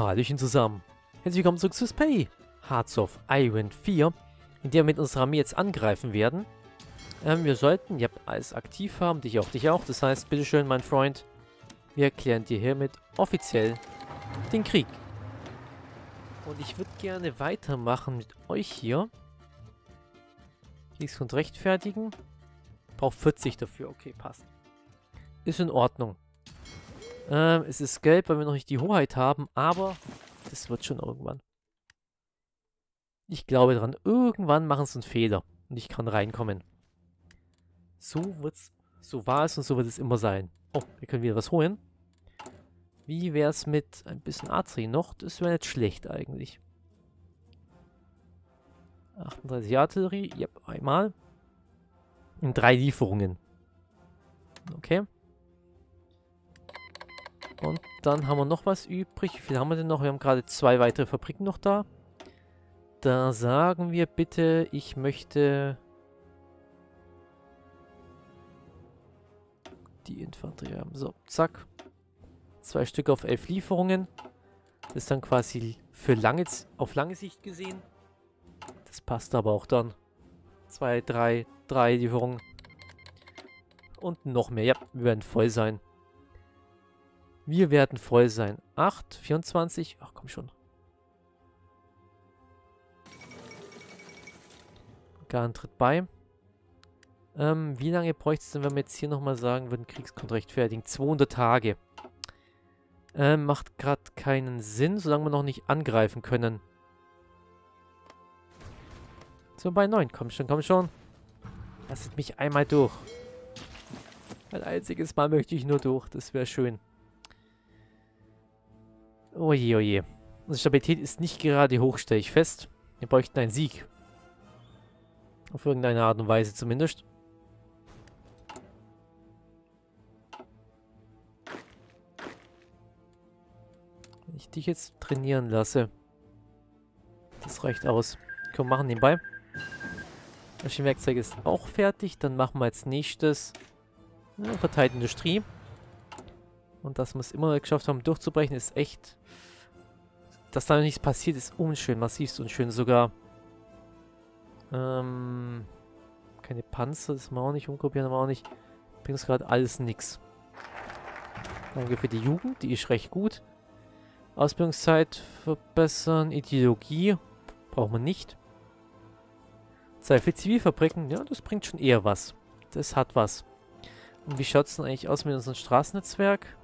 Hallöchen zusammen. Herzlich willkommen zurück zu Spay. Hearts of Iron 4, in der wir mit unserer Armee jetzt angreifen werden. Ähm, wir sollten, ja, alles aktiv haben, dich auch, dich auch. Das heißt, bitteschön, mein Freund, wir erklären dir hiermit offiziell den Krieg. Und ich würde gerne weitermachen mit euch hier. Kriegsgrund rechtfertigen. Braucht 40 dafür, okay, passt. Ist in Ordnung. Ähm, es ist gelb, weil wir noch nicht die Hoheit haben, aber das wird schon irgendwann. Ich glaube dran, irgendwann machen sie einen Fehler und ich kann reinkommen. So wird's, so war es und so wird es immer sein. Oh, wir können wieder was holen. Wie wäre es mit ein bisschen Atri noch? Das wäre nicht schlecht eigentlich. 38 Artillerie, ja, einmal. In drei Lieferungen. Okay. Und dann haben wir noch was übrig. Wie viel haben wir denn noch? Wir haben gerade zwei weitere Fabriken noch da. Da sagen wir bitte, ich möchte die Infanterie haben. So, zack. Zwei Stück auf elf Lieferungen. Das ist dann quasi für lange, auf lange Sicht gesehen. Das passt aber auch dann. Zwei, drei, drei Lieferungen. Und noch mehr. Ja, wir werden voll sein. Wir werden voll sein. 8, 24. Ach, komm schon. Garn tritt bei. Ähm, wie lange bräuchte es denn, wenn wir jetzt hier nochmal sagen würden, Kriegsgrund rechtfertigen? 200 Tage. Ähm, macht gerade keinen Sinn, solange wir noch nicht angreifen können. So, bei 9. Komm schon, komm schon. Lasst mich einmal durch. Ein einziges Mal möchte ich nur durch. Das wäre schön. Oje, oje. Unsere Stabilität ist nicht gerade hoch, stelle ich fest. Wir bräuchten einen Sieg. Auf irgendeine Art und Weise zumindest. Wenn ich dich jetzt trainieren lasse. Das reicht aus. Komm, machen nebenbei. Maschinenwerkzeug ist auch fertig. Dann machen wir als nächstes ja, verteilte Industrie. Und dass wir es immer geschafft haben, durchzubrechen, ist echt... Dass da nichts passiert, ist unschön, massivst unschön sogar. Ähm... Keine Panzer, das wir auch nicht umgruppieren, aber auch nicht. Bringt gerade alles nix. Danke für die Jugend, die ist recht gut. Ausbildungszeit verbessern, Ideologie brauchen wir nicht. Zeit für Zivilfabriken, ja, das bringt schon eher was. Das hat was. Und wie schaut es denn eigentlich aus mit unserem Straßennetzwerk?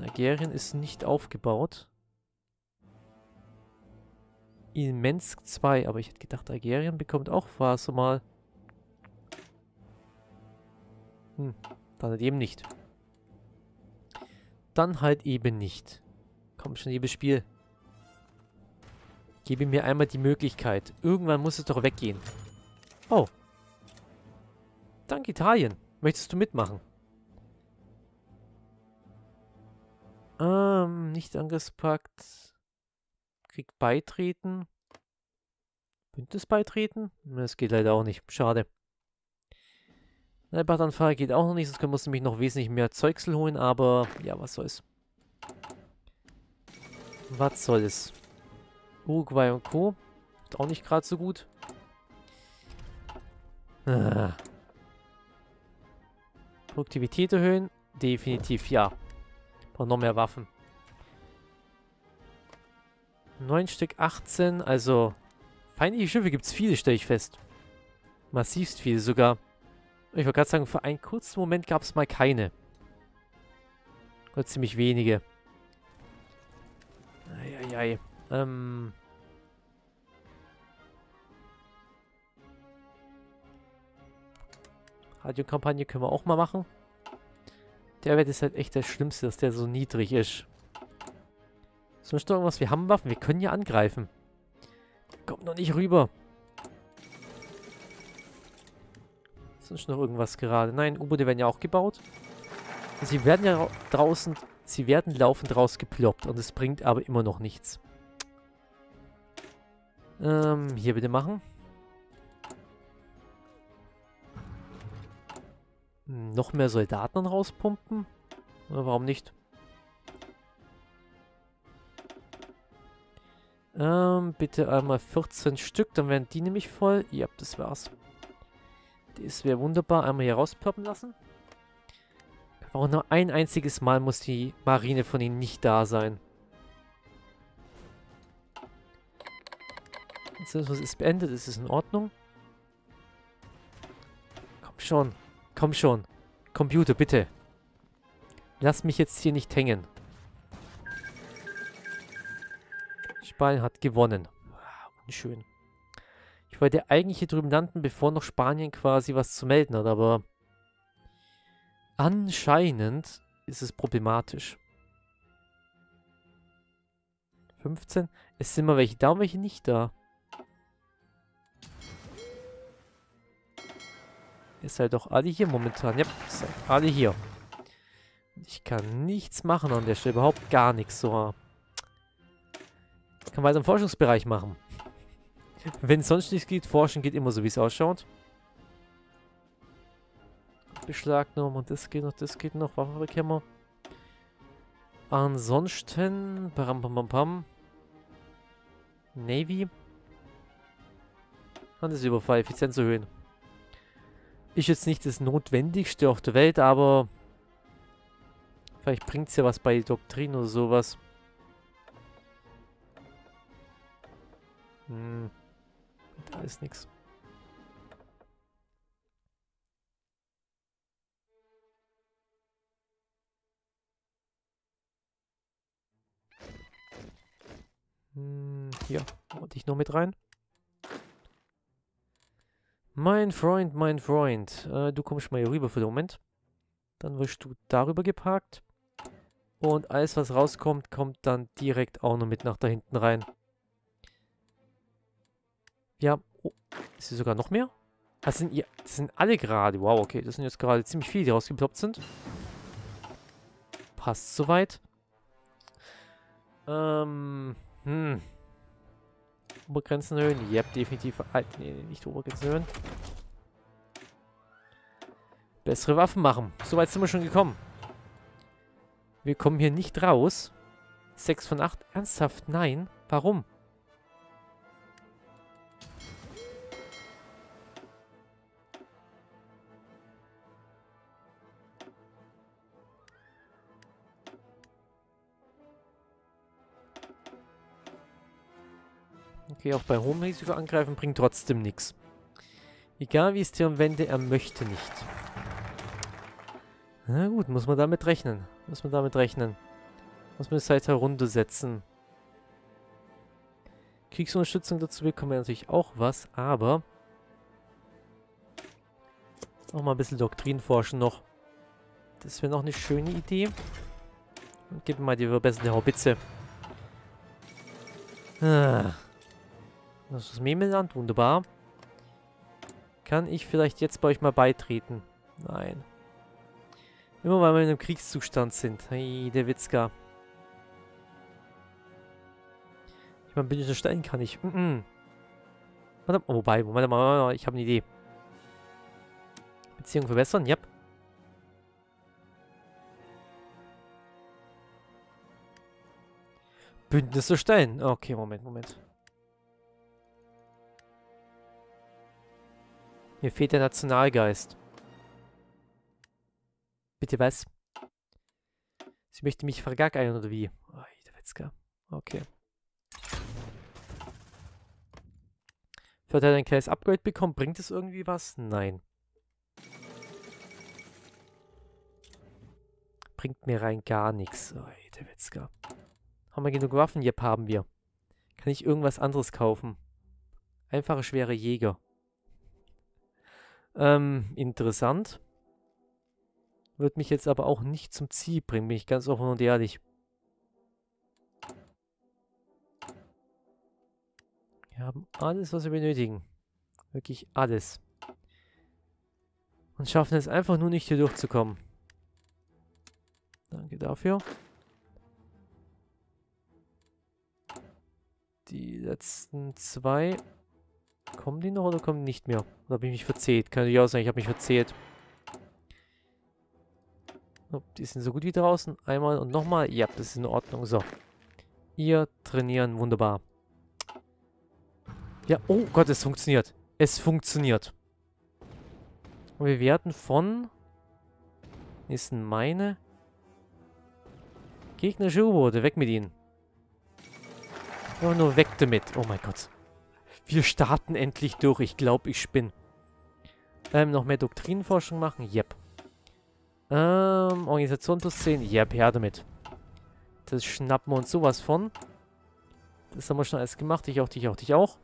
Algerien ist nicht aufgebaut. Imensk 2, aber ich hätte gedacht, Algerien bekommt auch Phase mal. Hm, dann halt eben nicht. Dann halt eben nicht. Komm schon, liebes Spiel. Gebe mir einmal die Möglichkeit. Irgendwann muss es doch weggehen. Oh. Dank Italien. Möchtest du mitmachen? Ähm, nicht Angriffspakt. Krieg beitreten. Bündnis beitreten? Das geht leider auch nicht. Schade. Leibachtanfrage geht auch noch nicht, sonst wir uns nämlich noch wesentlich mehr Zeugsel holen, aber ja, was soll's. Was soll's. Uruguay und Co. Ist auch nicht gerade so gut. Ah. Produktivität erhöhen? Definitiv ja. Brauchen noch mehr Waffen. 9 Stück 18, also feindliche Schiffe gibt es viele, stelle ich fest. Massivst viele sogar. Ich wollte gerade sagen, für einen kurzen Moment gab es mal keine. Oder ziemlich wenige. Eieiei. Ähm... Radiokampagne können wir auch mal machen. Der Wert ist halt echt das Schlimmste, dass der so niedrig ist. Sonst noch irgendwas? Wir haben Waffen. Wir können ja angreifen. Kommt noch nicht rüber. Sonst noch irgendwas gerade? Nein, U-Boote werden ja auch gebaut. Sie werden ja draußen... Sie werden laufend rausgeploppt. Und es bringt aber immer noch nichts. Ähm, hier bitte machen. noch mehr Soldaten rauspumpen? Warum nicht? Ähm, bitte einmal 14 Stück, dann werden die nämlich voll. Ja, das war's. Das wäre wunderbar. Einmal hier rausploppen lassen. Auch nur ein einziges Mal muss die Marine von ihnen nicht da sein. Das ist beendet, das ist in Ordnung. Komm schon komm schon. Computer, bitte. Lass mich jetzt hier nicht hängen. Spanien hat gewonnen. Unschön. Ich wollte eigentlich hier drüben landen, bevor noch Spanien quasi was zu melden hat, aber anscheinend ist es problematisch. 15? Es sind mal welche da und welche nicht da. Ihr seid doch alle hier momentan. Ja, seid alle hier. Ich kann nichts machen an der Stelle. Überhaupt gar nichts. So. Ich kann weiter im Forschungsbereich machen. Wenn es sonst nichts geht, forschen geht immer so, wie es ausschaut. Beschlagnahmen und das geht noch, das geht noch. Wir. Ansonsten, pam, pam, pam, pam. Navy. Handelsüberfall, Effizienz erhöhen. Ist jetzt nicht das Notwendigste auf der Welt, aber vielleicht bringt es ja was bei Doktrin oder sowas. Hm. Da ist nichts. Hm, hier, wollte ich noch mit rein. Mein Freund, mein Freund, äh, du kommst mal hier rüber für den Moment. Dann wirst du darüber geparkt. Und alles, was rauskommt, kommt dann direkt auch noch mit nach da hinten rein. Ja, oh, ist hier sogar noch mehr? Das sind, das sind alle gerade. Wow, okay, das sind jetzt gerade ziemlich viele, die rausgeploppt sind. Passt soweit. Ähm, hm. Obergrenzen erhöhen? Yep, definitiv. Halt, nee, nicht Obergrenzen erhöhen. Bessere Waffen machen. Soweit sind wir schon gekommen. Wir kommen hier nicht raus. 6 von 8. Ernsthaft? Nein. Warum? Okay, auch bei hohem Risiko angreifen bringt trotzdem nichts. Egal wie es wende, er möchte nicht. Na gut, muss man damit rechnen. Muss man damit rechnen. Muss man die Seite heruntersetzen. Kriegsunterstützung dazu bekommen wir natürlich auch was, aber auch mal ein bisschen Doktrin forschen noch. Das wäre noch eine schöne Idee. Und gib mir mal die verbesserte Haubitze. Ah. Das ist das Memeland, wunderbar. Kann ich vielleicht jetzt bei euch mal beitreten? Nein. Immer weil wir in einem Kriegszustand sind. Hey, der Witzka. Ich meine, ich Stein kann ich. Mm -mm. Warte, oh, wobei, Moment mal, ich habe eine Idee. Beziehung verbessern, yep. Bündnis erstellen. Okay, Moment, Moment. Mir fehlt der Nationalgeist. Bitte was? Sie möchte mich vergackeiern oder wie? Oh, der Witzka. Okay. Hat er ein kleines Upgrade bekommen? Bringt es irgendwie was? Nein. Bringt mir rein gar nichts. Oh, der Witzka. Haben wir genug Waffen? Yep, haben wir. Kann ich irgendwas anderes kaufen? Einfache schwere Jäger. Ähm, interessant. Wird mich jetzt aber auch nicht zum Ziel bringen, bin ich ganz offen und ehrlich. Wir haben alles, was wir benötigen. Wirklich alles. Und schaffen es einfach nur nicht hier durchzukommen. Danke dafür. Die letzten zwei Kommen die noch oder kommen die nicht mehr? Oder habe ich mich verzählt? Kann natürlich auch sein, ich habe mich verzählt. Oh, die sind so gut wie draußen. Einmal und nochmal. Ja, das ist in Ordnung. So. Ihr trainieren, wunderbar. Ja, oh Gott, es funktioniert. Es funktioniert. Und wir werden von... Nächsten meine... Gegnerische U-Boote, weg mit ihnen. Ja, nur weg damit. Oh mein Gott. Wir starten endlich durch. Ich glaube, ich spinne. Ähm, noch mehr Doktrinenforschung machen? Yep. Ähm, Organisation plus 10? Yep, her damit. Das schnappen wir uns sowas von. Das haben wir schon alles gemacht. Ich auch, dich auch, dich auch.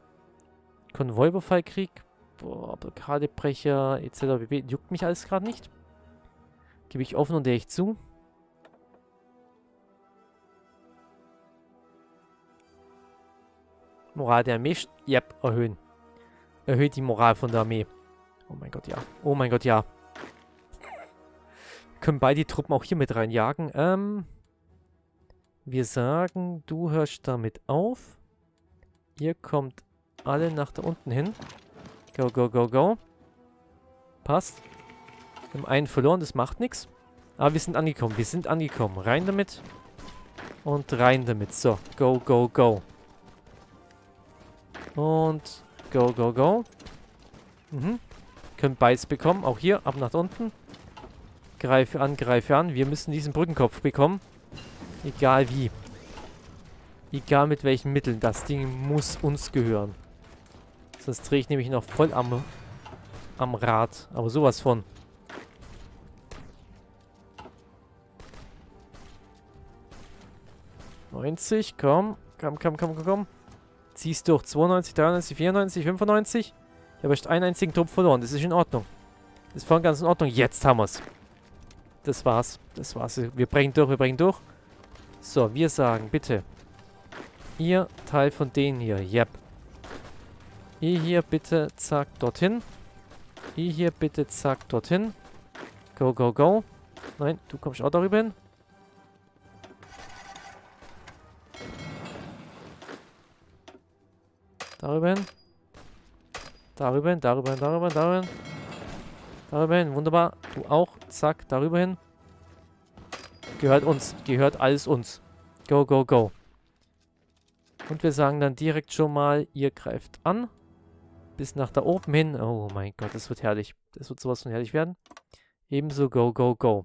Konvoibefallkrieg. Boah, Blockadebrecher etc. Juckt mich alles gerade nicht. Gebe ich offen und ehrlich zu. Moral der Armee, yep, erhöhen. Erhöht die Moral von der Armee. Oh mein Gott, ja. Oh mein Gott, ja. Können beide Truppen auch hier mit reinjagen. Ähm, wir sagen, du hörst damit auf. Ihr kommt alle nach da unten hin. Go, go, go, go. Passt. Wir haben einen verloren, das macht nichts. Aber wir sind angekommen, wir sind angekommen. Rein damit. Und rein damit. So, go, go, go. Und go, go, go. Mhm. Können beides bekommen. Auch hier, ab nach unten. Greife an, greife an. Wir müssen diesen Brückenkopf bekommen. Egal wie. Egal mit welchen Mitteln. Das Ding muss uns gehören. Sonst drehe ich nämlich noch voll am, am Rad. Aber sowas von. Neunzig, komm. Komm, komm, komm, komm, komm. Ziehst durch. 92, 93, 94, 95. Ich habe erst einen einzigen Trupp verloren. Das ist in Ordnung. Das ist voll ganz in Ordnung. Jetzt haben wir es. Das war's. Das war's. Wir brechen durch, wir brechen durch. So, wir sagen, bitte. Ihr Teil von denen hier. Yep. Ihr hier bitte, zack, dorthin. Ihr hier bitte, zack, dorthin. Go, go, go. Nein, du kommst auch darüber hin. Darüber hin. Darüber hin, darüber hin, darüber hin, darüber hin. Darüber hin, wunderbar. Du auch. Zack, darüber hin. Gehört uns. Gehört alles uns. Go, go, go. Und wir sagen dann direkt schon mal, ihr greift an. Bis nach da oben hin. Oh mein Gott, das wird herrlich. Das wird sowas von herrlich werden. Ebenso go, go, go.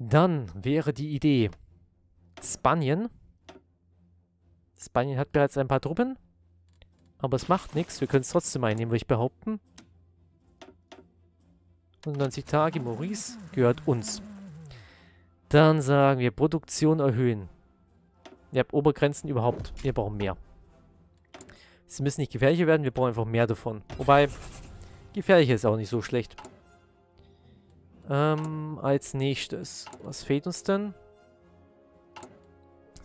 Dann wäre die Idee Spanien. Spanien hat bereits ein paar Truppen. Aber es macht nichts. Wir können es trotzdem einnehmen, würde ich behaupten. 190 Tage, Maurice gehört uns. Dann sagen wir Produktion erhöhen. Ihr habt Obergrenzen überhaupt. Wir brauchen mehr. Sie müssen nicht gefährlicher werden, wir brauchen einfach mehr davon. Wobei, gefährlicher ist auch nicht so schlecht. Ähm, als nächstes. Was fehlt uns denn?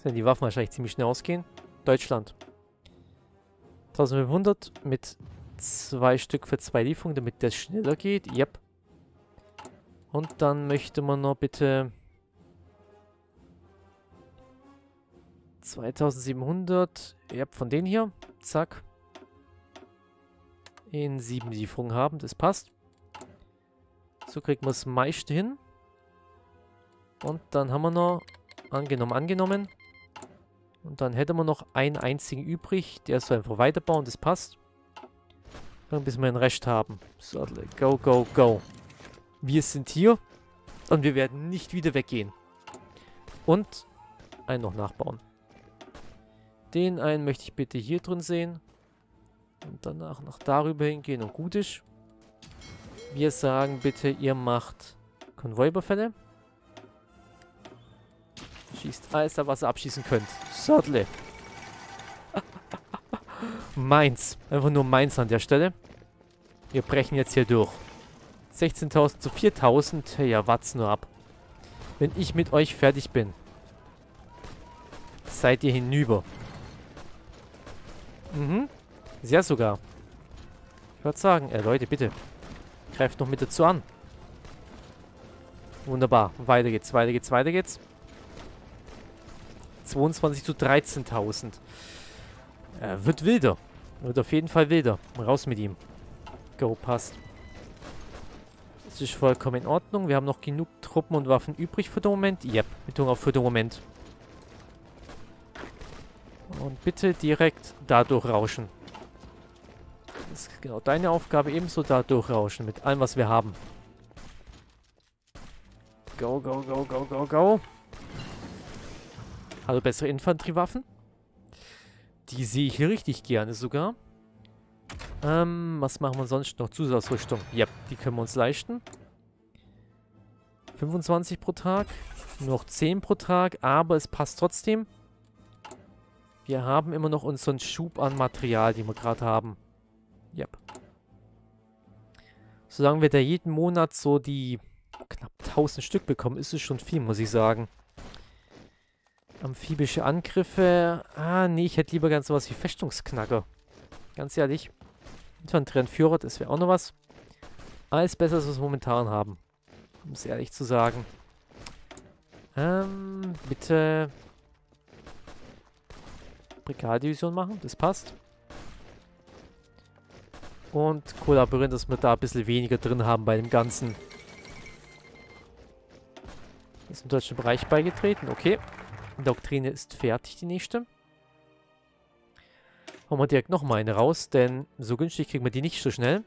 Werden die Waffen wahrscheinlich ziemlich schnell ausgehen. Deutschland. 1500 mit zwei Stück für zwei Lieferungen, damit das schneller geht. Yep. Und dann möchte man noch bitte 2700. Yep, von denen hier. Zack. In sieben Lieferungen haben. Das passt. So kriegt man das meiste hin. Und dann haben wir noch angenommen, angenommen. Und dann hätte man noch einen einzigen übrig. Der soll einfach weiterbauen, das passt. Dann bis wir den Rest haben. So, go, go, go. Wir sind hier. Und wir werden nicht wieder weggehen. Und einen noch nachbauen. Den einen möchte ich bitte hier drin sehen. Und danach noch darüber hingehen und gut ist. Wir sagen bitte, ihr macht Konvoiüberfälle. Schießt alles da, was ihr abschießen könnt. Sodle. meins. Einfach nur meins an der Stelle. Wir brechen jetzt hier durch. 16.000 zu 4.000. Hey, ja, wart's nur ab. Wenn ich mit euch fertig bin, seid ihr hinüber. Mhm. Sehr sogar. Ich würde sagen, äh, Leute, bitte. Greift noch mit dazu an. Wunderbar. Weiter geht's, weiter geht's, weiter geht's. 22 zu 13.000. Äh, wird wilder. Wird auf jeden Fall wilder. Raus mit ihm. Go, passt. Das ist vollkommen in Ordnung. Wir haben noch genug Truppen und Waffen übrig für den Moment. Yep, Betonung auf für den Moment. Und bitte direkt da durchrauschen. Das ist genau deine Aufgabe, ebenso da durchrauschen mit allem, was wir haben. Go, go, go, go, go, go. Also bessere Infanteriewaffen. Die sehe ich hier richtig gerne sogar. Ähm, was machen wir sonst noch? Zusatzausrüstung. Ja, die können wir uns leisten. 25 pro Tag. Noch 10 pro Tag, aber es passt trotzdem. Wir haben immer noch unseren Schub an Material, den wir gerade haben. Yep. Solange wir da jeden Monat so die knapp 1000 Stück bekommen, ist es schon viel, muss ich sagen. Amphibische Angriffe. Ah, nee, ich hätte lieber ganz sowas wie Festungsknacker. Ganz ehrlich. Infanterieentführer, das wäre auch noch was. Alles besser, als wir momentan haben. Um es ehrlich zu sagen. Ähm, bitte... Brigaddivision machen, das passt. Und kollaborieren, dass wir da ein bisschen weniger drin haben bei dem Ganzen. Ist im deutschen Bereich beigetreten, okay. Doktrine ist fertig, die nächste. Hauen wir direkt nochmal eine raus, denn so günstig kriegen wir die nicht so schnell.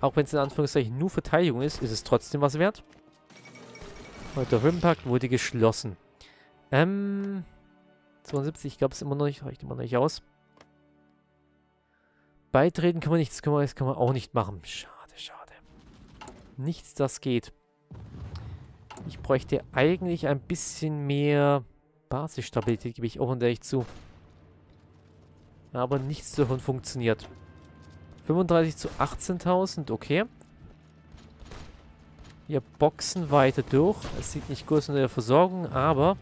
Auch wenn es in Anführungszeichen nur Verteidigung ist, ist es trotzdem was wert. Und der Rimpakt wurde geschlossen. Ähm, 72, ich glaube es immer noch nicht, reicht immer noch nicht aus. Beitreten kann man nicht, das das kann man auch nicht machen. Schade, schade. Nichts, das geht. Ich bräuchte eigentlich ein bisschen mehr Basisstabilität, gebe ich auch und ehrlich zu. Aber nichts davon funktioniert. 35 zu 18.000, okay. Wir boxen weiter durch. Es sieht nicht gut aus in der Versorgung, aber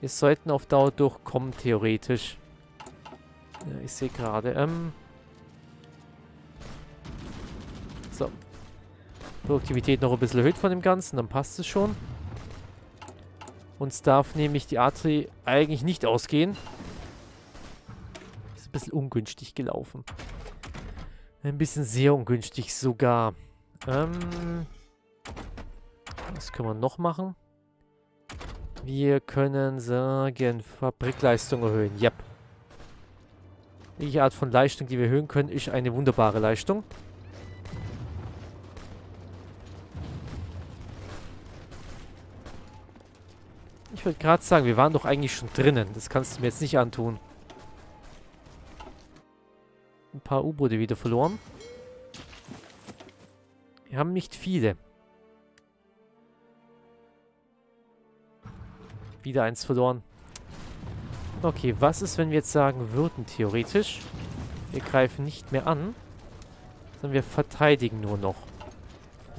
wir sollten auf Dauer durchkommen, theoretisch. Ja, ich sehe gerade. Ähm so. Produktivität noch ein bisschen erhöht von dem Ganzen, dann passt es schon. Uns darf nämlich die Atri eigentlich nicht ausgehen. Ist ein bisschen ungünstig gelaufen. Ein bisschen sehr ungünstig sogar. Ähm, was können wir noch machen? Wir können sagen, Fabrikleistung erhöhen. Yep. Welche Art von Leistung, die wir erhöhen können, ist eine wunderbare Leistung. Wollte gerade sagen, wir waren doch eigentlich schon drinnen. Das kannst du mir jetzt nicht antun. Ein paar U-Boote wieder verloren. Wir haben nicht viele. Wieder eins verloren. Okay, was ist, wenn wir jetzt sagen würden, theoretisch? Wir greifen nicht mehr an, sondern wir verteidigen nur noch.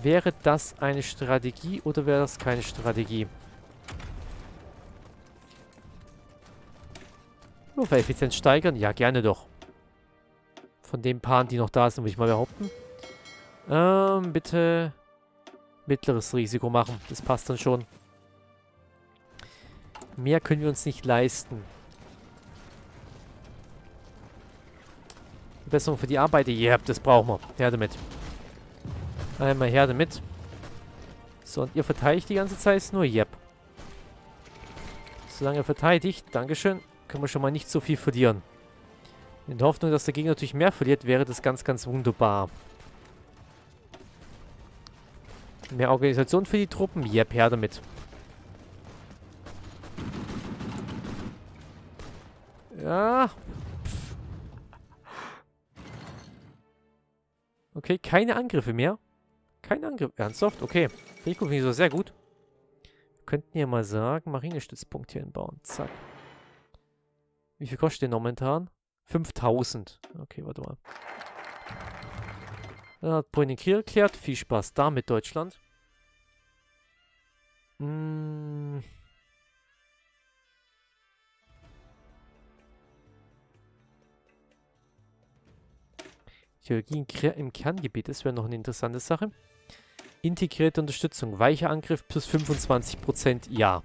Wäre das eine Strategie oder wäre das keine Strategie? Nur für Effizienz steigern? Ja, gerne doch. Von den Paaren, die noch da sind, würde ich mal behaupten. Ähm, bitte mittleres Risiko machen. Das passt dann schon. Mehr können wir uns nicht leisten. Verbesserung für die Arbeit. Ja, yep, das brauchen wir. Her damit. Einmal her damit. So, und ihr verteidigt die ganze Zeit nur? Yep. Solange er verteidigt, Dankeschön, können wir schon mal nicht so viel verlieren. In der Hoffnung, dass der Gegner natürlich mehr verliert, wäre das ganz, ganz wunderbar. Mehr Organisation für die Truppen? Yep, her damit. Ja. Okay, keine Angriffe mehr. Keine Angriffe. Ernsthaft? Okay. Rico finde ich so sehr gut. Könnten ja mal sagen, Marinestützpunkt hier hinbauen. Zack. Wie viel kostet der momentan? 5000. Okay, warte mal. Dann hat Krieg erklärt. Viel Spaß damit, Deutschland. Hm. Theologie im Kerngebiet, das wäre noch eine interessante Sache. Integrierte Unterstützung, weicher Angriff plus 25%, ja.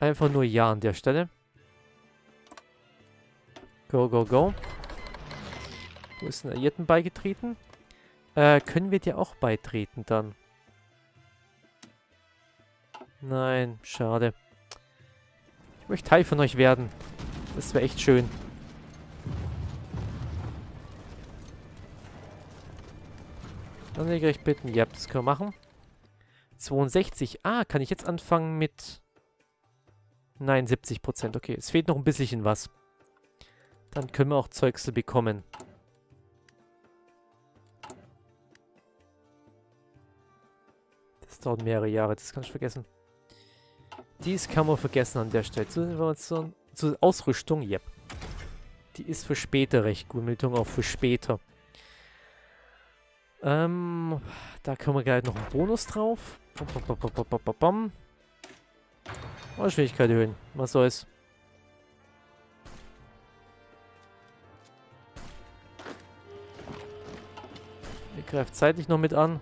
Einfach nur ja an der Stelle. Go, go, go. Wo ist ein Alliierten beigetreten? Äh, können wir dir auch beitreten dann? Nein, schade. Ich möchte Teil von euch werden. Das wäre echt schön. Anlegerrecht bitten. Ja, das können wir machen. 62. Ah, kann ich jetzt anfangen mit... Nein, 70%. Okay, es fehlt noch ein bisschen was. Dann können wir auch Zeugsel bekommen. Das dauert mehrere Jahre, das kann ich vergessen. Dies kann man vergessen an der Stelle. Zusatzinformation, zur Ausrüstung, yep. Die ist für später recht gut. Meldung auch für später. Ähm, da können wir gleich noch einen Bonus drauf. Bom, Oh, Schwierigkeit erhöhen. Was soll's. Greift zeitlich noch mit an.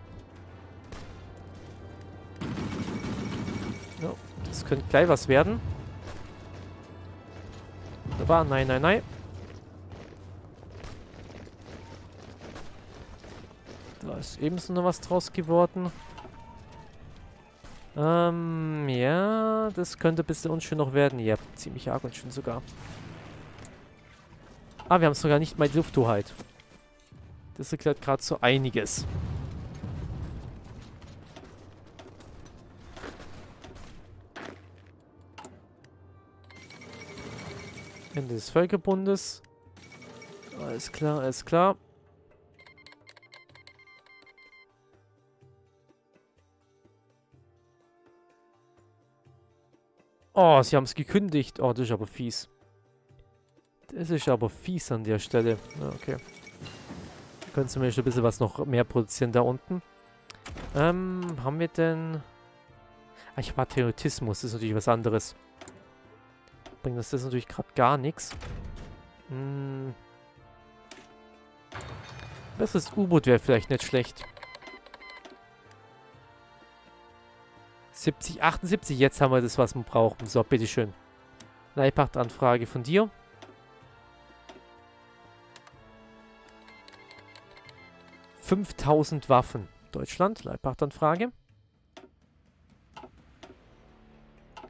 Ja, das könnte gleich was werden. Wunderbar, nein, nein, nein. Da ist ebenso noch was draus geworden. Ähm, ja, das könnte ein bisschen unschön noch werden. Ja, ziemlich arg unschön sogar. Ah, wir haben sogar nicht mal die Lufthoheit. Das erklärt gerade so einiges. Ende des Völkerbundes. Alles klar, alles klar. Oh, sie haben es gekündigt. Oh, das ist aber fies. Das ist aber fies an der Stelle. Okay. Können zumindest ein bisschen was noch mehr produzieren da unten. Ähm, haben wir denn... Ah, ich Patriotismus, das ist natürlich was anderes. Bringt das natürlich gerade gar nichts. Hm. Besseres U-Boot wäre vielleicht nicht schlecht. 70, 78, jetzt haben wir das, was wir brauchen. So, bitteschön. Leibachtanfrage von dir. Fünftausend Waffen. Deutschland, Leibachtanfrage.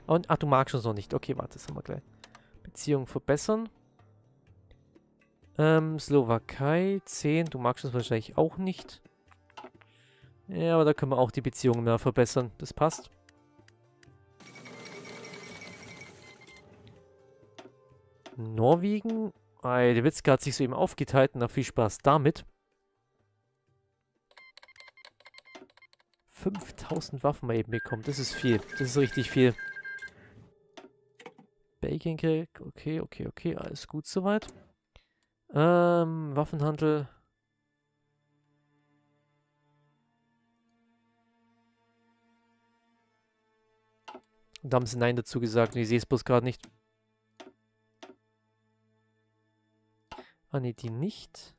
Und, ach, du magst uns noch nicht. Okay, warte, das haben wir gleich. Beziehung verbessern. Ähm, Slowakei, 10. Du magst uns wahrscheinlich auch nicht. Ja, aber da können wir auch die Beziehungen mehr verbessern. Das passt. Norwegen. Ey, der Witzke hat sich so eben aufgeteilt. Na, viel Spaß damit. 5000 Waffen mal eben bekommen. Das ist viel. Das ist richtig viel. Bacon Cake. Okay, okay, okay. Alles gut soweit. Ähm, Waffenhandel. da haben sie Nein dazu gesagt ich sehe es bloß gerade nicht. Ah ne, die nicht.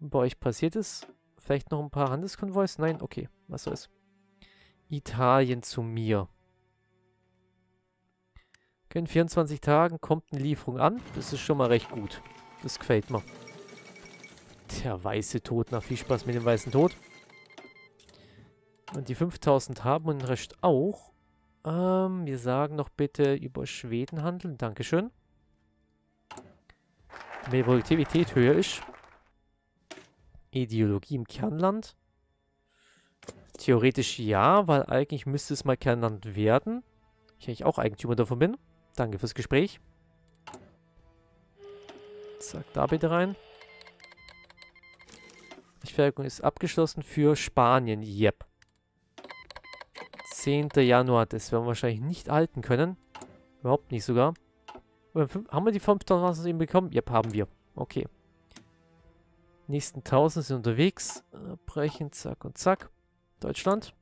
Bei euch passiert es. Vielleicht noch ein paar Handelskonvois? Nein? Okay, was soll's. Italien zu mir. Okay, in 24 Tagen kommt eine Lieferung an. Das ist schon mal recht gut. Das gefällt mir. Der weiße Tod. Na, viel Spaß mit dem weißen Tod. Und die 5000 haben und den Rest auch. Ähm, wir sagen noch bitte über Schweden handeln. Dankeschön wenn die Produktivität höher ist. Ideologie im Kernland. Theoretisch ja, weil eigentlich müsste es mal Kernland werden. Ich eigentlich auch Eigentümer davon bin. Danke fürs Gespräch. Zack, da bitte rein. Die Fertigung ist abgeschlossen für Spanien. Yep. 10. Januar. Das werden wir wahrscheinlich nicht halten können. Überhaupt nicht sogar. Haben wir die 5000 eben bekommen? Ja, haben wir. Okay. Nächsten 1000 sind unterwegs. Brechen, zack und zack. Deutschland.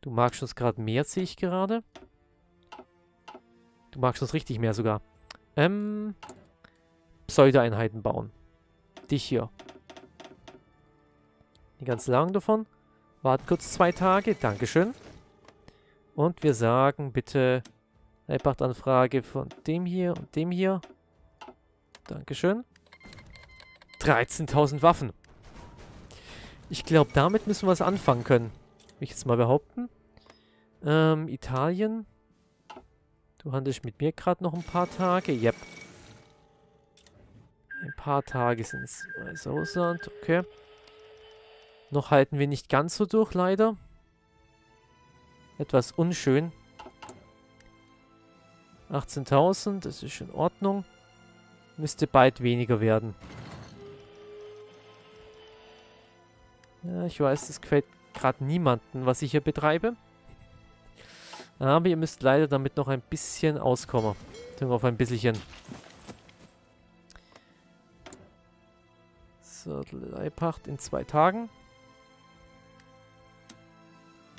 Du magst uns gerade mehr, sehe ich gerade. Du magst uns richtig mehr sogar. Ähm, Pseudo-Einheiten bauen. Dich hier. Die ganzen Lagen davon. Wart kurz zwei Tage. Dankeschön. Und wir sagen bitte Leibachtanfrage von dem hier und dem hier. Dankeschön. 13.000 Waffen. Ich glaube, damit müssen wir was anfangen können. Will ich jetzt mal behaupten. Ähm, Italien. Du handelst mit mir gerade noch ein paar Tage. Yep. Ein paar Tage sind es Weißausland. Okay. Noch halten wir nicht ganz so durch, leider. Etwas unschön. 18.000, das ist in Ordnung. Müsste bald weniger werden. Ja, ich weiß, das gefällt gerade niemanden, was ich hier betreibe. Aber ihr müsst leider damit noch ein bisschen auskommen. Auf ein bisschen. So, Leipacht in zwei Tagen.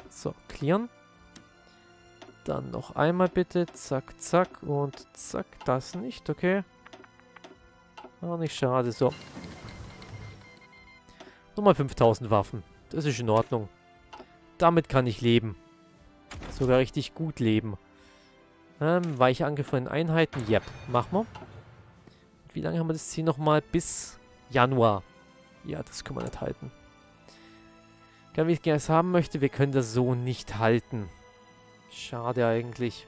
So, clearen. Dann noch einmal bitte. Zack, zack. Und zack, das nicht. Okay. Auch nicht schade. So. Nochmal 5000 Waffen. Das ist in Ordnung. Damit kann ich leben. Sogar richtig gut leben. Ähm, weiche angefrorene Einheiten. Yep, machen wir. Wie lange haben wir das Ziel nochmal? Bis Januar. Ja, das können wir nicht halten. Wie ich es haben möchte, wir können das so nicht halten. Schade eigentlich.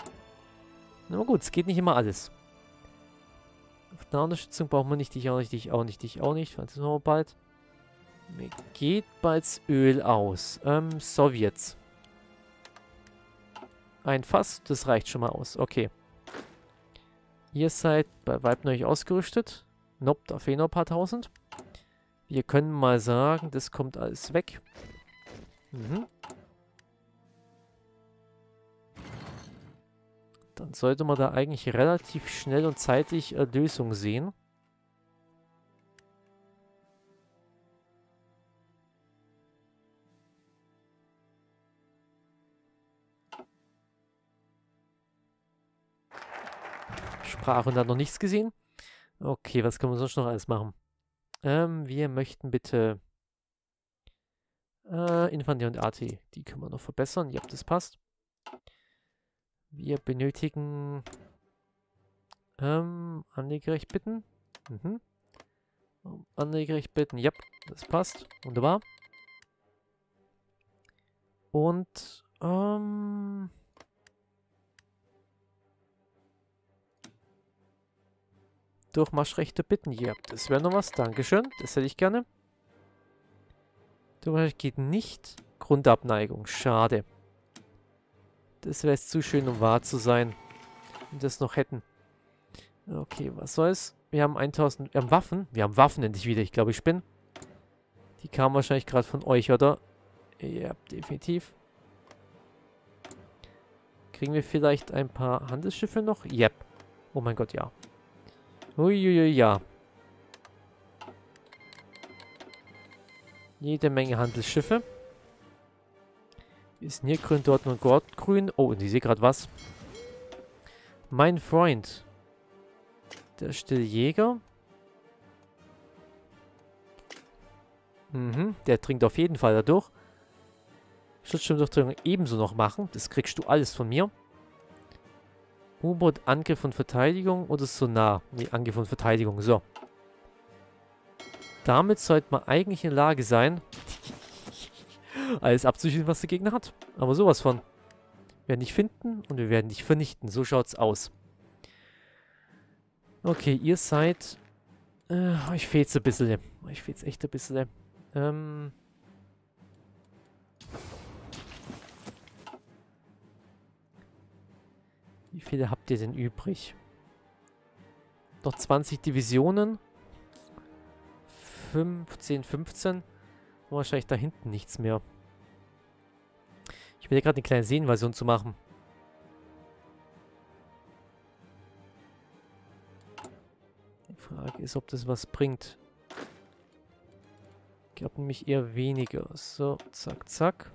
Aber gut, es geht nicht immer alles. Auf der Unterstützung brauchen wir nicht dich auch nicht, dich auch nicht, dich auch nicht. Machen wir bald. Mir geht bald Öl aus. Ähm, Sowjets. Ein Fass, das reicht schon mal aus. Okay. Ihr seid bei Weib neu ausgerüstet. Nope, da fehlen noch ein paar tausend. Wir können mal sagen, das kommt alles weg. Mhm. Dann sollte man da eigentlich relativ schnell und zeitig Erlösung sehen. Sprache und dann noch nichts gesehen. Okay, was können wir sonst noch alles machen? Ähm, wir möchten bitte äh, Infanterie und AT. Die können wir noch verbessern. Ja, das passt. Wir benötigen ähm, Anlegerecht bitten. Mhm. Anlegerecht bitten. Ja, das passt. Wunderbar. Und ähm, Durchmarschrechte bitten. Ja, das wäre noch was. Dankeschön. Das hätte ich gerne. Durchmarsch geht nicht. Grundabneigung. Schade. Das wäre jetzt zu schön, um wahr zu sein. Und das noch hätten. Okay, was soll's? Wir haben 1000... Wir haben Waffen. Wir haben Waffen endlich wieder. Ich glaube, ich bin. Die kamen wahrscheinlich gerade von euch, oder? Ja, definitiv. Kriegen wir vielleicht ein paar Handelsschiffe noch? Yep. Oh mein Gott, ja. Uiuiui, ja. Jede Menge Handelsschiffe. Ist hier grün, dort nur dort grün. Oh, und ich sehe gerade was. Mein Freund. Der Stilljäger. Mhm, der trinkt auf jeden Fall dadurch. Schutzschirmdurchdringung ebenso noch machen. Das kriegst du alles von mir. U-Boot, Angriff und Verteidigung oder Sonar? Nee, Angriff und Verteidigung, so. Damit sollte man eigentlich in der Lage sein, alles abzuschließen, was der Gegner hat. Aber sowas von. Wir werden dich finden und wir werden dich vernichten. So schaut's aus. Okay, ihr seid... Äh, euch fehlt's ein bisschen. Euch fehlt's echt ein bisschen. Ähm... Wie viele habt ihr denn übrig? Noch 20 Divisionen. 15, 15. Wahrscheinlich da hinten nichts mehr. Ich will ja gerade eine kleine Seeninvasion zu machen. Die Frage ist, ob das was bringt. Ich glaube nämlich eher weniger. So, zack, zack.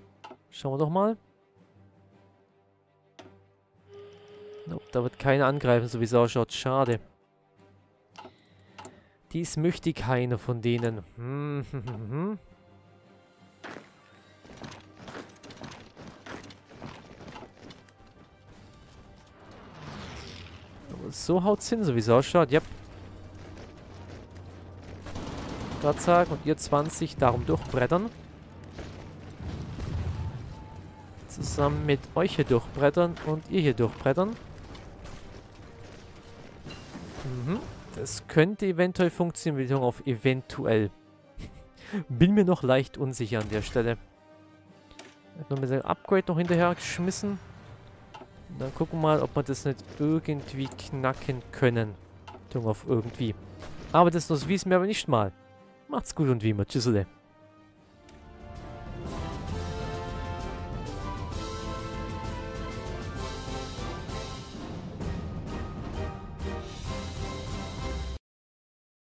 Schauen wir doch mal. Nope, da wird keiner angreifen, so wie es ausschaut. Schade. Dies möchte keiner von denen. Hm, hm, hm, hm. Aber so haut's hin, so wie es ausschaut. Yep. Gerade sagen. Und ihr 20 darum durchbrettern. Zusammen mit euch hier durchbrettern und ihr hier durchbrettern. Das könnte eventuell funktionieren. Betonung auf eventuell. Bin mir noch leicht unsicher an der Stelle. Noch ein bisschen Upgrade noch hinterher geschmissen. Und dann gucken wir mal, ob wir das nicht irgendwie knacken können. Betonung auf irgendwie. Aber das, das wissen wir aber nicht mal. Macht's gut und wie immer. Tschüssele.